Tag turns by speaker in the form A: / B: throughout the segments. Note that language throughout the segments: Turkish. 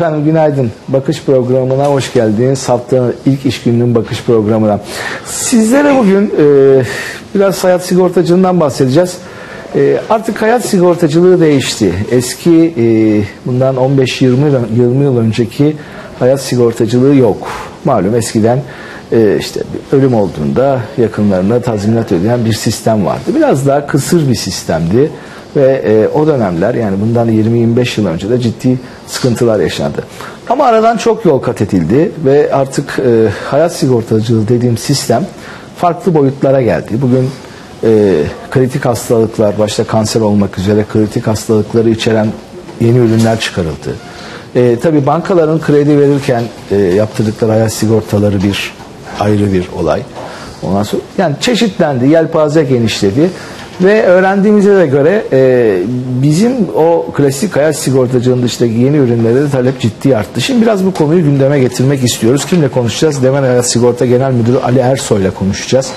A: Efendim günaydın. Bakış programına hoş geldiniz. Haftanın ilk iş gününün bakış programına. Sizlere bugün e, biraz hayat sigortacılığından bahsedeceğiz. E, artık hayat sigortacılığı değişti. Eski e, bundan 15-20 yıl, 20 yıl önceki hayat sigortacılığı yok. Malum eskiden e, işte ölüm olduğunda yakınlarına tazminat ödeyen bir sistem vardı. Biraz daha kısır bir sistemdi ve e, o dönemler yani bundan 20-25 yıl önce de ciddi sıkıntılar yaşandı. Ama aradan çok yol kat edildi ve artık e, hayat sigortacılığı dediğim sistem farklı boyutlara geldi. Bugün e, kritik hastalıklar başta kanser olmak üzere kritik hastalıkları içeren yeni ürünler çıkarıldı. E, tabii bankaların kredi verirken e, yaptırdıkları hayat sigortaları bir ayrı bir olay. Ondan sonra yani çeşitlendi, yelpaze genişledi ve öğrendiğimize de göre e, bizim o klasik hayat sigortacılığının dışındaki yeni ürünlere de talep ciddi arttı. Şimdi biraz bu konuyu gündeme getirmek istiyoruz. Kimle konuşacağız? Demen Hayat Sigorta Genel Müdürü Ali Ersoy ile konuşacağız.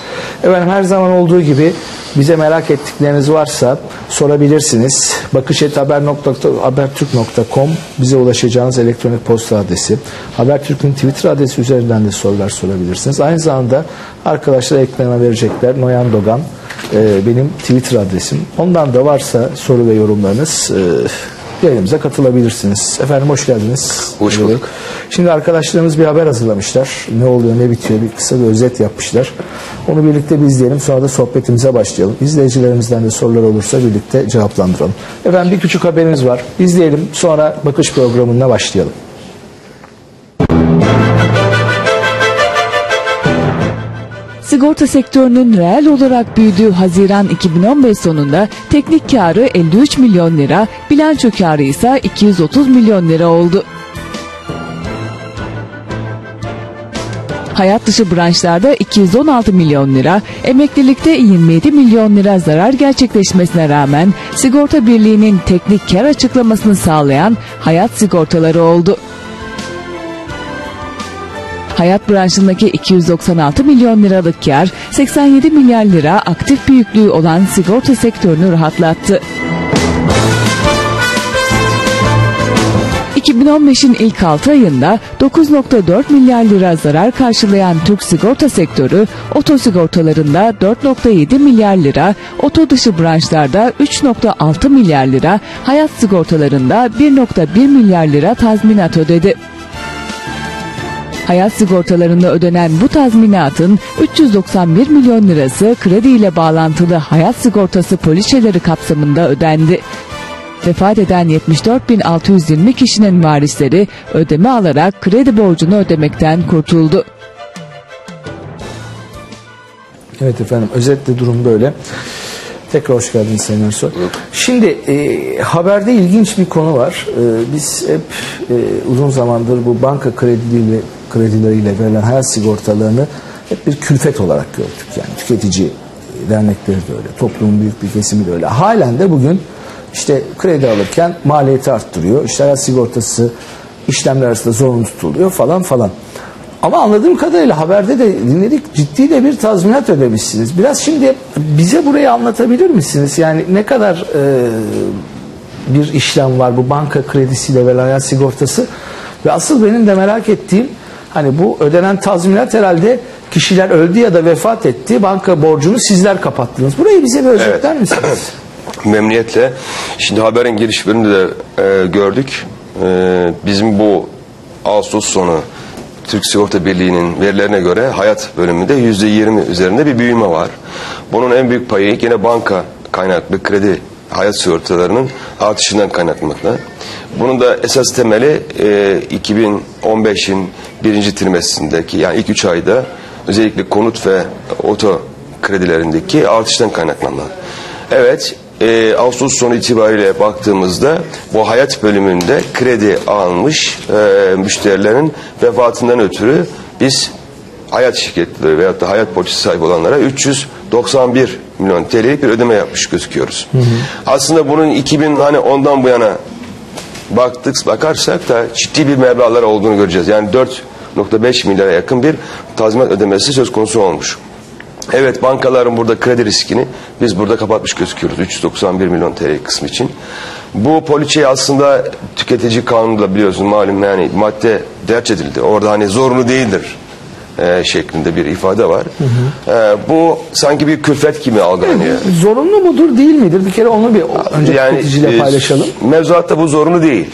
A: Efendim her zaman olduğu gibi bize merak ettikleriniz varsa sorabilirsiniz. Bakışethaber.habertürk.com bize ulaşacağınız elektronik posta adresi. Habertürk'ün Twitter adresi üzerinden de sorular sorabilirsiniz. Aynı zamanda arkadaşlar ekrana verecekler. Noyan Dogan e, benim Twitter adresim. Ondan da varsa soru ve yorumlarınız e, yayınımıza katılabilirsiniz. Efendim hoş geldiniz.
B: Hoş bulduk.
A: Şimdi arkadaşlarımız bir haber hazırlamışlar. Ne oluyor ne bitiyor bir kısa bir özet yapmışlar. Onu birlikte bir izleyelim sonra da sohbetimize başlayalım. İzleyicilerimizden de sorular olursa birlikte cevaplandıralım. Efendim bir küçük haberimiz var. İzleyelim sonra bakış programına başlayalım.
C: Sigorta sektörünün reel olarak büyüdüğü Haziran 2015 sonunda teknik karı 53 milyon lira, bilanço karı ise 230 milyon lira oldu. Hayat dışı branşlarda 216 milyon lira, emeklilikte 27 milyon lira zarar gerçekleşmesine rağmen Sigorta Birliği'nin teknik kar açıklamasını sağlayan hayat sigortaları oldu. Hayat branşındaki 296 milyon liralık kar 87 milyar lira aktif büyüklüğü olan sigorta sektörünü rahatlattı. 2015'in ilk 6 ayında 9.4 milyar lira zarar karşılayan Türk sigorta sektörü, oto sigortalarında 4.7 milyar lira, oto dışı branşlarda 3.6 milyar lira, hayat sigortalarında 1.1 milyar lira tazminat ödedi. Hayat sigortalarında ödenen bu tazminatın 391 milyon lirası kredi ile bağlantılı hayat sigortası poliçeleri kapsamında ödendi. Vefat eden 74.620 kişinin varisleri ödeme alarak kredi borcunu ödemekten kurtuldu.
A: Evet efendim özetle durum böyle. Tekrar hoş geldiniz Sayın Ersoy. Şimdi e, haberde ilginç bir konu var. E, biz hep e, uzun zamandır bu banka krediyle, kredileriyle verilen hayat sigortalarını hep bir külfet olarak gördük. Yani tüketici dernekleri de öyle, toplumun büyük bir kesimi de öyle. Halen de bugün işte kredi alırken maliyeti arttırıyor. İşte hayat sigortası işlemler arasında zorunlu tutuluyor falan falan. Ama anladığım kadarıyla haberde de dinledik ciddi de bir tazminat ödemişsiniz. Biraz şimdi bize burayı anlatabilir misiniz? Yani ne kadar e, bir işlem var bu banka kredisiyle ve hayat sigortası? Ve asıl benim de merak ettiğim hani bu ödenen tazminat herhalde kişiler öldü ya da vefat etti. Banka borcunu sizler kapattınız. Burayı bize bir özetler
B: Evet.
A: misiniz?
B: Memnuniyetle. Şimdi haberin giriş bölümünde de e, gördük. E, bizim bu Ağustos sonu Türk Sigorta Birliği'nin verilerine göre hayat bölümünde yüzde yirmi üzerinde bir büyüme var. Bunun en büyük payı yine banka kaynaklı kredi hayat sigortalarının artışından kaynaklanmakta. Bunun da esas temeli e, 2015'in birinci trimesindeki yani ilk üç ayda özellikle konut ve oto kredilerindeki artıştan kaynaklanma. Evet, e, Ağustos sonu itibariyle baktığımızda bu hayat bölümünde kredi almış e, müşterilerin vefatından ötürü biz hayat şirketleri veyahut da hayat poliçesi sahibi olanlara 391 milyon TL'lik bir ödeme yapmış gözüküyoruz. Aslında bunun 2000 hani ondan bu yana baktık bakarsak da ciddi bir meblağlar olduğunu göreceğiz. Yani 4.5 milyara yakın bir tazminat ödemesi söz konusu olmuş. Evet bankaların burada kredi riskini biz burada kapatmış gözüküyoruz 391 milyon TL kısmı için. Bu poliçe aslında tüketici kanununda biliyorsun malum yani madde derç edildi. Orada hani zorunlu değildir e, şeklinde bir ifade var. E, bu sanki bir külfet gibi algılanıyor.
A: Zorunlu mudur değil midir? Bir kere onu bir önce tüketiciyle
B: e,
A: paylaşalım.
B: Mevzuatta bu zorunlu değil.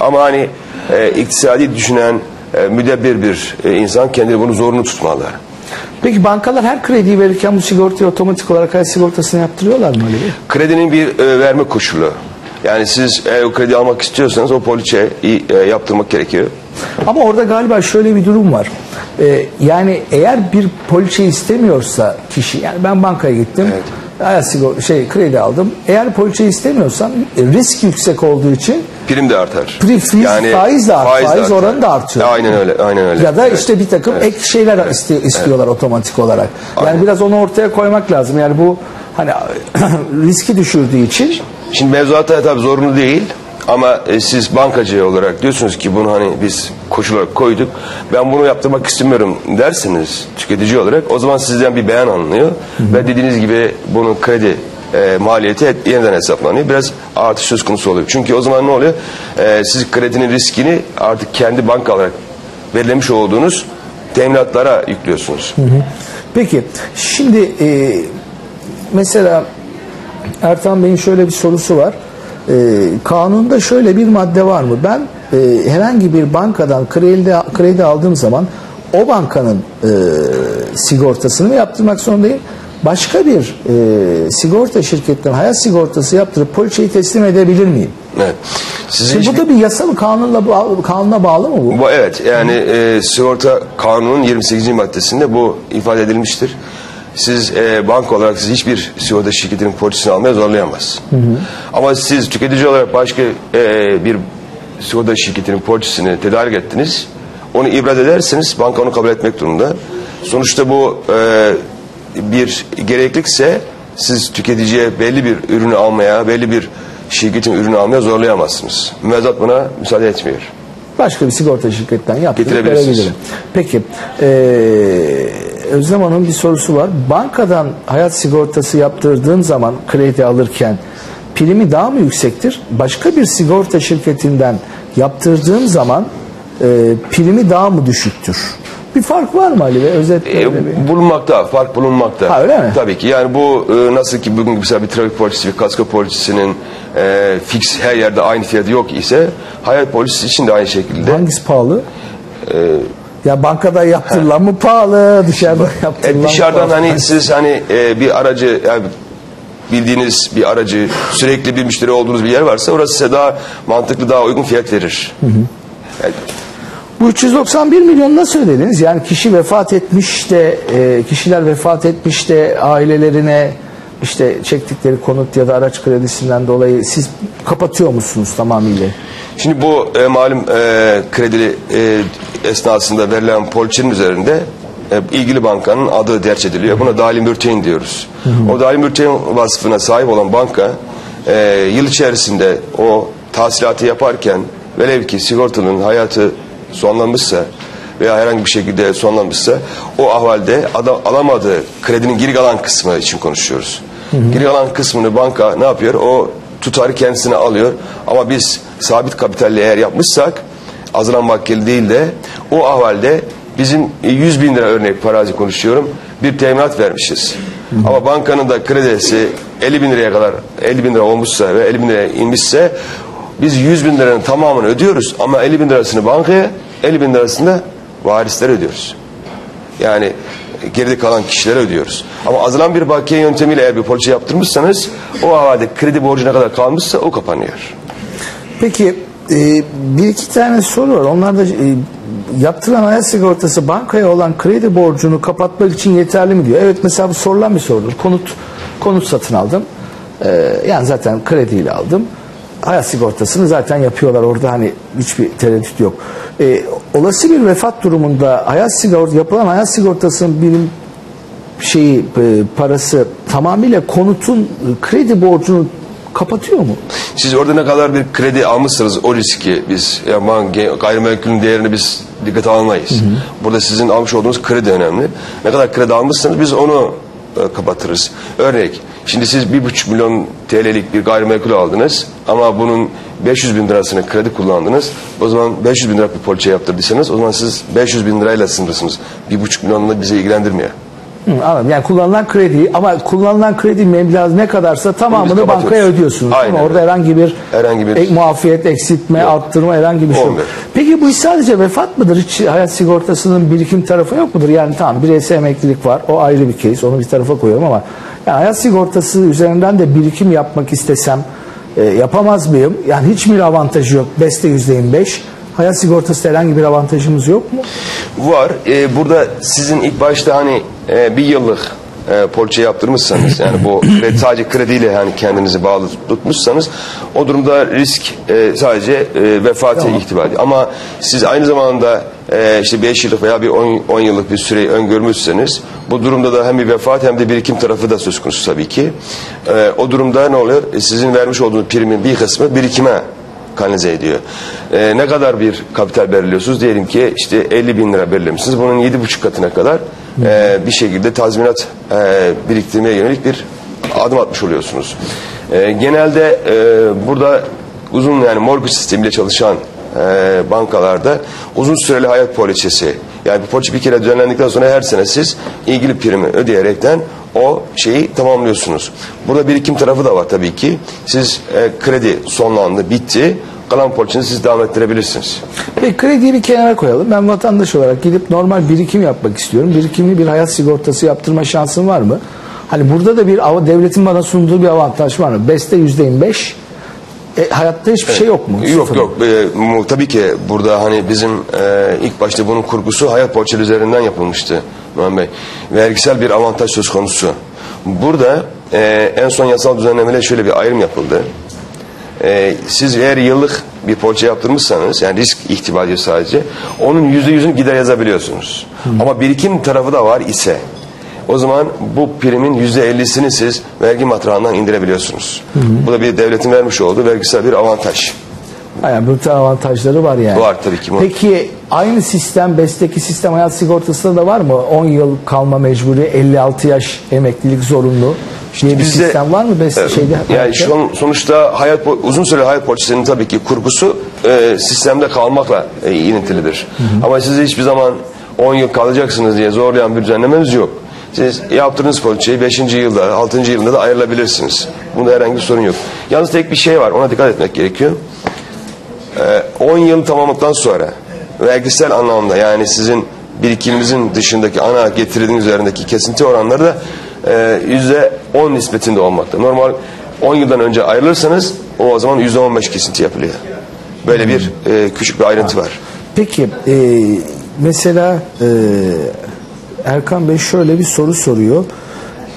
B: Ama hani e, iktisadi düşünen e, müdebbir bir e, insan kendini bunu zorunlu tutmalı.
A: Peki bankalar her krediyi verirken bu sigortayı otomatik olarak hayat sigortasını yaptırıyorlar mı?
B: Kredinin bir e, verme koşulu. Yani siz eğer o kredi almak istiyorsanız o poliçe e, yaptırmak gerekiyor.
A: Ama orada galiba şöyle bir durum var. Ee, yani eğer bir poliçe istemiyorsa kişi, yani ben bankaya gittim,
B: Evet.
A: sigorta, şey kredi aldım. Eğer poliçe istemiyorsam e, risk yüksek olduğu için
B: Prim de artar.
A: Pri- fiiz- faiz de art- faiz
B: artar.
A: oranı da artıyor.
B: Aynen öyle, aynen öyle.
A: ya da
B: Evet.
A: işte bir takım ek şeyler iste- istiyorlar otomatik olarak. Yani
B: Aynen.
A: biraz onu ortaya koymak lazım. Yani bu hani riski düşürdüğü için
B: Şimdi mevzuatta tabii zorunlu değil. Ama e, siz bankacı olarak diyorsunuz ki bunu hani biz koşul olarak koyduk. Ben bunu yaptırmak istemiyorum derseniz tüketici olarak o zaman sizden bir beyan alınıyor. Ve dediğiniz gibi bunun kredi e, maliyeti yeniden hesaplanıyor. Biraz artış söz konusu oluyor. Çünkü o zaman ne oluyor? E, siz kredinin riskini artık kendi banka olarak belirlemiş olduğunuz teminatlara yüklüyorsunuz.
A: Peki şimdi e, mesela Ertan Bey'in şöyle bir sorusu var. E, kanunda şöyle bir madde var mı? Ben e, herhangi bir bankadan kredi, kredi aldığım zaman o bankanın e, sigortasını mı yaptırmak zorundayım? Başka bir e, sigorta şirketinden hayat sigortası yaptırıp poliçeyi teslim edebilir miyim?
B: Evet. Sizin
A: Şimdi bu da bir yasa mı? Kanunla, bağlı- kanuna bağlı mı bu?
B: Bu evet yani e, sigorta kanunun 28. maddesinde bu ifade edilmiştir. Siz e, banka olarak siz hiçbir sigorta şirketinin polisini almaya zorlayamaz. Ama siz tüketici olarak başka e, bir sigorta şirketinin polisini tedarik ettiniz. Onu ibraz ederseniz banka onu kabul etmek durumunda. Sonuçta bu e, bir gereklikse siz tüketiciye belli bir ürünü almaya, belli bir şirketin ürünü almaya zorlayamazsınız. Müezzat buna müsaade etmiyor.
A: Başka bir sigorta şirketten yaptırıp verebilirim. Peki. Ee, Özlem Hanım'ın bir sorusu var. Bankadan hayat sigortası yaptırdığım zaman kredi alırken primi daha mı yüksektir? Başka bir sigorta şirketinden yaptırdığım zaman e, primi daha mı düşüktür? Bir fark var mı Ali Bey? Özetle
B: E, bulunmakta, fark bulunmakta.
A: Ha, öyle mi?
B: Tabii ki. Yani bu e, nasıl ki bugün mesela bir trafik polisisi, bir kasko polisinin e, fix her yerde aynı fiyatı yok ise hayat polisi için de aynı şekilde.
A: Hangisi pahalı?
B: Ee,
A: ya bankada yaptırılan mı pahalı? Dışarıda yaptırılan
B: E, dışarıdan
A: pahalı?
B: hani siz hani e, bir aracı yani bildiğiniz bir aracı sürekli bir müşteri olduğunuz bir yer varsa orası size daha mantıklı daha uygun fiyat verir. Yani
A: Bu 391 milyon nasıl ödediniz? Yani kişi vefat etmiş de e, kişiler vefat etmiş de ailelerine işte çektikleri konut ya da araç kredisinden dolayı siz kapatıyor musunuz tamamıyla?
B: Şimdi bu e, malum e, kredili e, esnasında verilen poliçenin üzerinde e, ilgili bankanın adı derç ediliyor. Buna dahili mürtein diyoruz. O dahili mürtein vasfına sahip olan banka e, yıl içerisinde o tahsilatı yaparken velev ki sigortalının hayatı sonlanmışsa veya herhangi bir şekilde sonlanmışsa o ahvalde adam, alamadığı kredinin geri kalan kısmı için konuşuyoruz. Geri kalan kısmını banka ne yapıyor? O tutarı kendisine alıyor. Ama biz sabit kapitalle eğer yapmışsak azalan makkeli değil de o ahvalde bizim 100 bin lira örnek parazi konuşuyorum bir teminat vermişiz. Ama bankanın da kredisi 50 bin liraya kadar 50 bin lira olmuşsa ve 50 bin liraya inmişse biz 100 bin liranın tamamını ödüyoruz ama 50 bin lirasını bankaya 50 bin lirasını da varislere ödüyoruz. Yani geride kalan kişilere ödüyoruz. Ama azalan bir bakiye yöntemiyle eğer bir poliçe yaptırmışsanız o havale kredi borcu ne kadar kalmışsa o kapanıyor.
A: Peki e, bir iki tane soru var. Onlar da e, yaptırılan hayat sigortası bankaya olan kredi borcunu kapatmak için yeterli mi diyor. Evet mesela bu sorulan bir sorudur. Konut konut satın aldım. E, yani zaten krediyle aldım. Hayat sigortasını zaten yapıyorlar orada hani hiçbir tereddüt yok. E, olası bir vefat durumunda hayat sigorta yapılan hayat sigortasının birim şeyi e, parası tamamıyla konutun e, kredi borcunu kapatıyor mu?
B: Siz orada ne kadar bir kredi almışsınız o riski biz yani bank- gayrimenkulün değerini biz dikkate almayız. Burada sizin almış olduğunuz kredi önemli. Ne kadar kredi almışsanız biz onu kapatırız. Örnek, şimdi siz 1,5 milyon TL'lik bir gayrimenkul aldınız ama bunun 500 bin lirasını kredi kullandınız. O zaman 500 bin lira bir poliçe yaptırdıysanız o zaman siz 500 bin lirayla sınırsınız. 1,5 milyonla bize ilgilendirmiyor.
A: Hı, anladım. Yani kullanılan kredi ama kullanılan kredi meblağ ne kadarsa tamamını bankaya ödüyorsunuz.
B: Aynen
A: Orada herhangi bir,
B: Herhangi bir-
A: ek- muafiyet, eksiltme,
B: Yok.
A: arttırma herhangi bir şey yok.
B: Olmuyor.
A: Peki bu iş sadece vefat mıdır? Hiç hayat sigortasının birikim tarafı yok mudur? Yani tamam bireysel emeklilik var. O ayrı bir case. Onu bir tarafa koyuyorum ama yani hayat sigortası üzerinden de birikim yapmak istesem e, yapamaz mıyım? Yani hiç mi avantajı yok? Beste %25. Hayat sigortası herhangi bir avantajımız yok mu?
B: Var. Ee, burada sizin ilk başta hani e, bir yıllık e, poliçe yaptırmışsanız yani bu kredi, sadece krediyle yani kendinizi bağlı tutmuşsanız o durumda risk e, sadece e, vefata ihtimal ediyor. Ama siz aynı zamanda e, işte 5 yıllık veya bir 10 yıllık bir süreyi öngörmüşseniz bu durumda da hem bir vefat hem de birikim tarafı da söz konusu tabii ki. E, o durumda ne oluyor? E, sizin vermiş olduğunuz primin bir kısmı birikime kanalize ediyor. Ee, ne kadar bir kapital belirliyorsunuz? Diyelim ki işte 50 bin lira belirlemişsiniz. Bunun 7,5 katına kadar e, bir şekilde tazminat e, biriktirmeye yönelik bir adım atmış oluyorsunuz. E, genelde e, burada uzun yani mortgage sistemiyle çalışan e, bankalarda uzun süreli hayat poliçesi yani bu poliçe bir kere düzenlendikten sonra her sene siz ilgili primi ödeyerekten o şeyi tamamlıyorsunuz. Burada birikim tarafı da var tabii ki. Siz e, kredi sonlandı, bitti. Kalan poliçenizi siz devam ettirebilirsiniz.
A: Ve krediyi bir kenara koyalım. Ben vatandaş olarak gidip normal birikim yapmak istiyorum. Birikimli bir hayat sigortası yaptırma şansım var mı? Hani burada da bir av- devletin bana sunduğu bir avantaj var mı? Beste yüzde yirmi beş. E, hayatta hiçbir şey yok mu?
B: Yok
A: Sıfır
B: yok. E, tabii ki burada hani bizim e, ilk başta bunun kurgusu hayat poliçeleri üzerinden yapılmıştı. Muhammed Bey. Vergisel bir avantaj söz konusu. Burada e, en son yasal düzenlemeyle şöyle bir ayrım yapıldı. E, siz eğer yıllık bir poliçe yaptırmışsanız yani risk ihtimali sadece onun yüzde yüzünü gider yazabiliyorsunuz. Ama birikim tarafı da var ise o zaman bu primin yüzde ellisini siz vergi matrağından indirebiliyorsunuz. Bu da bir devletin vermiş olduğu vergisel bir avantaj.
A: Yani bu tür avantajları var yani.
B: Var tabii ki.
A: Peki aynı sistem, BES'teki sistem hayat sigortasında da var mı? 10 yıl kalma mecburi, 56 yaş emeklilik zorunlu diye bir
B: Bizde-
A: sistem var mı BES
B: Evet.
A: şeyde?
B: yani
A: hayatta?
B: şu an sonuçta hayat uzun süre hayat poliçesinin tabii ki kurgusu e, sistemde kalmakla e, ilintilidir. Ama siz hiçbir zaman 10 yıl kalacaksınız diye zorlayan bir düzenlememiz yok. Siz yaptığınız poliçeyi 5. yılda, 6. yılında da ayrılabilirsiniz. Bunda herhangi bir sorun yok. Yalnız tek bir şey var, ona dikkat etmek gerekiyor. Ee, 10 yıl tamamladıktan sonra vergisel anlamda yani sizin birikiminizin dışındaki ana getirinin üzerindeki kesinti oranları da e, yüzde 10 nispetinde olmakta. Normal 10 yıldan önce ayrılırsanız o, o zaman yüzde 15 kesinti yapılıyor. Böyle bir e, küçük bir ayrıntı var.
A: Peki e, mesela e, Erkan Bey şöyle bir soru soruyor.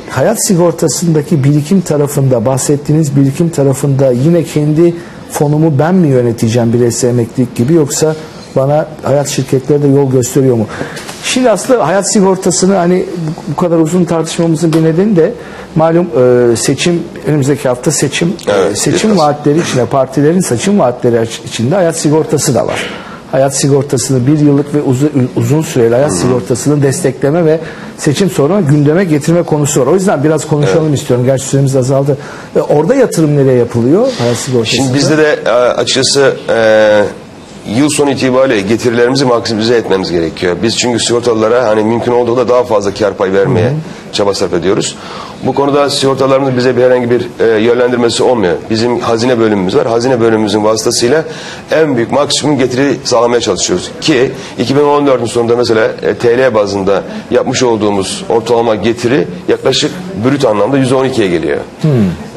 A: Hayat sigortasındaki birikim tarafında bahsettiğiniz birikim tarafında yine kendi fonumu ben mi yöneteceğim bireysel emeklilik gibi yoksa bana hayat şirketleri de yol gösteriyor mu? Şimdi aslında hayat sigortasını hani bu- kadar uzun tartışmamızın bir nedeni de malum e, seçim önümüzdeki hafta seçim
B: Evet,
A: e, seçim
B: biraz.
A: vaatleri içinde partilerin seçim vaatleri içinde hayat sigortası da var. Hayat sigortasını bir yıllık ve uzun, uzun süreli hayat sigortasını destekleme ve seçim sonra gündeme getirme konusu var. O yüzden biraz konuşalım istiyorum. Gerçi süremiz azaldı. E, orada yatırım nereye yapılıyor hayat sigortasında?
B: Şimdi bizde de e, açıkçası e, yıl sonu itibariyle getirilerimizi maksimize etmemiz gerekiyor. Biz çünkü sigortalılara hani mümkün olduğunda daha fazla kar pay vermeye çaba sarf ediyoruz. Bu konuda sigortalarımız bize bir herhangi bir e, yönlendirmesi olmuyor. Bizim hazine bölümümüz var. Hazine bölümümüzün vasıtasıyla en büyük maksimum getiri sağlamaya çalışıyoruz. Ki 2014'ün sonunda mesela e, TL bazında yapmış olduğumuz ortalama getiri yaklaşık brüt anlamda %12'ye geliyor.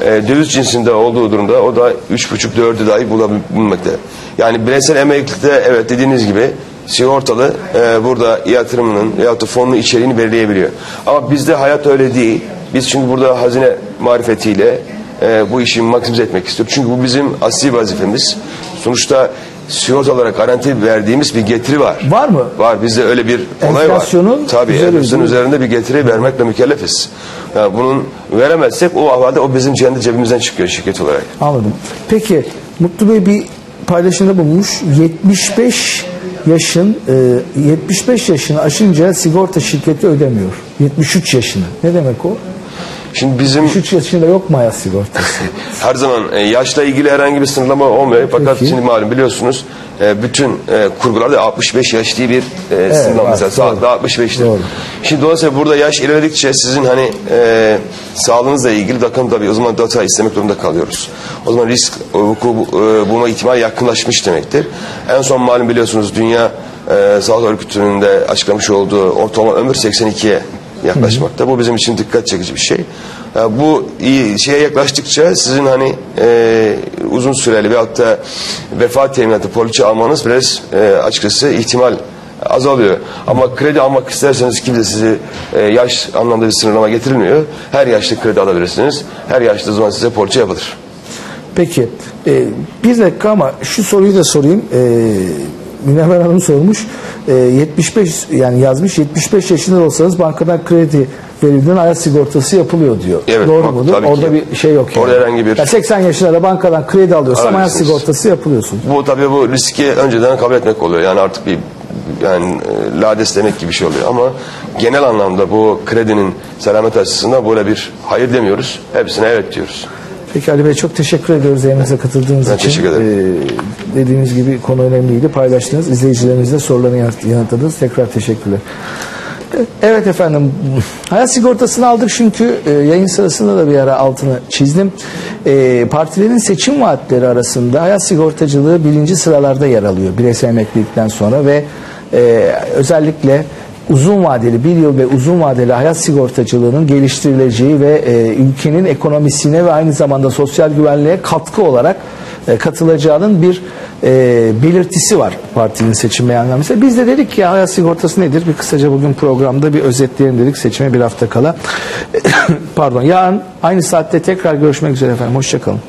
B: E, döviz cinsinde olduğu durumda o da 3,5-4'ü dahi bulabilmekte. Yani bireysel emeklilikte evet dediğiniz gibi sigortalı e, burada yatırımının veyahut da fonun içeriğini belirleyebiliyor. Ama bizde hayat öyle değil. Biz çünkü burada hazine marifetiyle e, bu işi maksimize etmek istiyoruz. Çünkü bu bizim asli vazifemiz. Sonuçta sigorta olarak garanti verdiğimiz bir getiri var.
A: Var mı?
B: Var. Bizde öyle bir olay var. Tabii enflasyonun üzerinde bir getiri vermekle mükellefiz. Yani bunun veremezsek o halde o bizim kendi cebimizden çıkıyor şirket olarak.
A: Anladım. Peki Mutlu Bey bir paylaşımda bulmuş. 75 yaşın e, 75 yaşını aşınca sigorta şirketi ödemiyor. 73 yaşına. Ne demek o?
B: Şimdi bizim
A: 73 yaşında yok mu hayat sigortası?
B: her zaman e, yaşla ilgili herhangi bir sınırlama olmuyor. Fakat
A: Peki.
B: şimdi malum biliyorsunuz e, bütün e, kurgularda 65 yaş diye bir e, sınırlama
A: var,
B: mesela sağlıkta 65'tir.
A: Doğru.
B: Şimdi dolayısıyla burada yaş ilerledikçe sizin hani e, sağlığınızla ilgili takım tabii o zaman 4 ay istemek durumunda kalıyoruz. O zaman risk e, vuku e, bulma ihtimali yakınlaşmış demektir. En son malum biliyorsunuz Dünya e, Sağlık Örgütü'nün de açıklamış olduğu ortalama ömür 82'ye yaklaşmakta. Bu bizim için dikkat çekici bir şey. Bu iyi şeye yaklaştıkça sizin hani e, uzun süreli veyahut da vefat teminatı poliçe almanız biraz e, açıkçası ihtimal azalıyor. Ama kredi almak isterseniz kimse sizi e, yaş anlamda bir sınırlama getirilmiyor. Her yaşta kredi alabilirsiniz. Her yaşta zaman size poliçe yapılır.
A: Peki e, bir dakika ama şu soruyu da sorayım. E, Münevver Hanım sormuş. E, 75 yani yazmış 75 yaşında olsanız bankadan kredi verildiğinde hayat sigortası yapılıyor diyor.
B: Evet,
A: Doğru
B: bak,
A: mudur?
B: tabii
A: Orada
B: ki.
A: bir şey yok yani.
B: Orada herhangi bir-
A: Yani 80 yaşında da bankadan kredi alıyorsam hayat
B: Alabilirsiniz.
A: sigortası yapılıyorsun.
B: Bu tabii bu riski önceden kabul etmek oluyor. Yani artık bir yani e, lades demek gibi bir şey oluyor ama genel anlamda bu kredinin selamet açısından böyle bir hayır demiyoruz. Hepsine evet diyoruz.
A: Peki Ali Bey çok teşekkür ediyoruz yayınımıza katıldığınız
B: Ben
A: için.
B: teşekkür ederim.
A: Ee, dediğiniz gibi konu önemliydi. Paylaştınız. İzleyicilerimizle sorularını yanıt- yanıtladınız. Tekrar teşekkürler. Evet efendim. Hayat sigortasını aldık çünkü e, yayın sırasında da bir ara altını çizdim. E, partilerin seçim vaatleri arasında hayat sigortacılığı birinci sıralarda yer alıyor. Bireysel emeklilikten sonra ve e, özellikle uzun vadeli bir yıl ve uzun vadeli hayat sigortacılığının geliştirileceği ve e, ülkenin ekonomisine ve aynı zamanda sosyal güvenliğe katkı olarak e, katılacağının bir e, belirtisi var partinin seçim beyannamesinde. Biz de dedik ki hayat sigortası nedir? Bir kısaca bugün programda bir özetleyelim dedik seçime bir hafta kala. Pardon yarın aynı saatte tekrar görüşmek üzere efendim. Hoşçakalın.